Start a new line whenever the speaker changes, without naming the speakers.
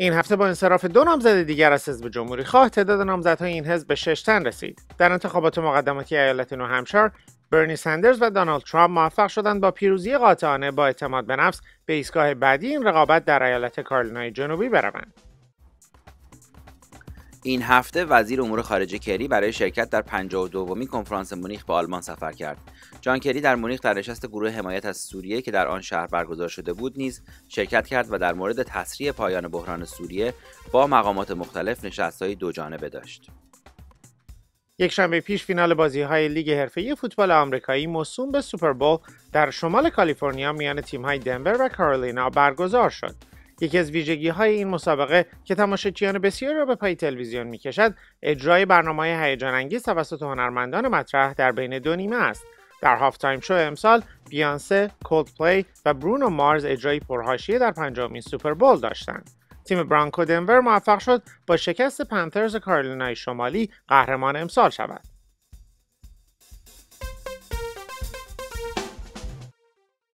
این هفته با انصراف دو نامزد دیگر از حزب جمهوری خواه تعداد نامزدهای این حزب به شش تن رسید. در انتخابات مقدماتی ایالت نوهمشار برنی سندرز و دونالد ترامپ موفق شدند با پیروزی قاطعانه با اعتماد به نفس به ایستگاه بعدی این رقابت در ایالت کارولینای جنوبی بروند.
این هفته وزیر امور خارجه کری برای شرکت در 52 می کنفرانس مونیخ به آلمان سفر کرد. جان کری در مونیخ در نشست گروه حمایت از سوریه که در آن شهر برگزار شده بود نیز شرکت کرد و در مورد تسریع پایان بحران سوریه با مقامات مختلف نشستهای دو جانبه داشت.
یک شنبه پیش فینال بازی های لیگ حرفه‌ای فوتبال آمریکایی موسوم به سوپربول در شمال کالیفرنیا میان تیم های دنور و کارولینا برگزار شد. یکی از ویژگی های این مسابقه که تماشاچیان بسیاری را به پای تلویزیون می‌کشد اجرای برنامه هیجان انگیز توسط هنرمندان مطرح در بین دو نیمه است در halftime show امسال بیانسه، Coldplay و برونو مارز اجرای پرحاشیه در پنجاهمین Super Bowl داشتند. تیم Broncos دنور موفق شد با شکست Panthers کارولینای شمالی قهرمان امسال شود.